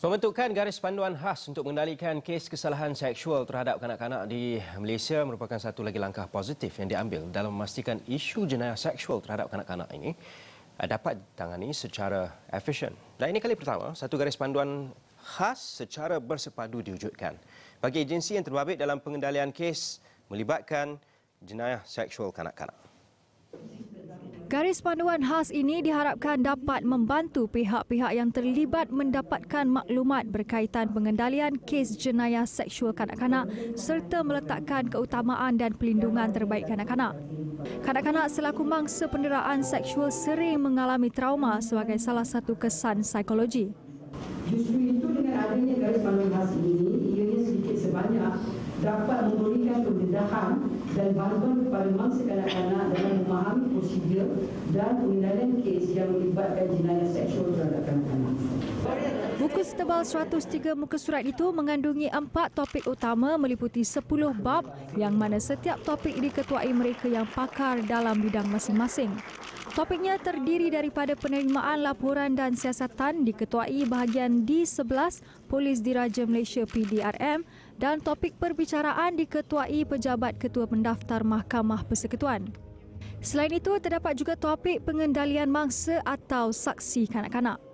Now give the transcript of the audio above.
Pembentukan garis panduan khas untuk mengendalikan kes kesalahan seksual terhadap kanak-kanak di Malaysia merupakan satu lagi langkah positif yang diambil dalam memastikan isu jenayah seksual terhadap kanak-kanak ini dapat ditangani secara efisien. Dan ini kali pertama satu garis panduan khas secara bersepadu diwujudkan bagi agensi yang terbabit dalam pengendalian kes melibatkan jenayah seksual kanak-kanak. Garis panduan khas ini diharapkan dapat membantu pihak-pihak yang terlibat mendapatkan maklumat berkaitan pengendalian kes jenayah seksual kanak-kanak serta meletakkan keutamaan dan pelindungan terbaik kanak-kanak. Kanak-kanak selaku mangsa penderaan seksual sering mengalami trauma sebagai salah satu kesan psikologi. Justru itu dengan adanya garis panduan khas ini, ianya sedikit sebanyak dapat memberikan kemudahan dan bantuan kepada mangsa kanak-kanak dalam memahami prosedur dan pengendalian kes yang melibatkan jenayah seksual terhadap kanak-kanak. Buku setebal 103 muka surat itu mengandungi empat topik utama meliputi 10 bab yang mana setiap topik diketuai mereka yang pakar dalam bidang masing-masing. Topiknya terdiri daripada penerimaan laporan dan siasatan diketuai bahagian D11 Polis Diraja Malaysia PDRM dan topik perbicaraan diketuai pejabat ketua pendaftar Mahkamah Persekutuan. Selain itu, terdapat juga topik pengendalian mangsa atau saksi kanak-kanak.